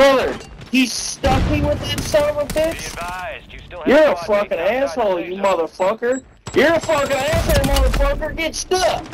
Brother, he stuck me with that son of a bitch. You're a fucking asshole, you motherfucker. You're a fucking asshole, motherfucker. Get stuck.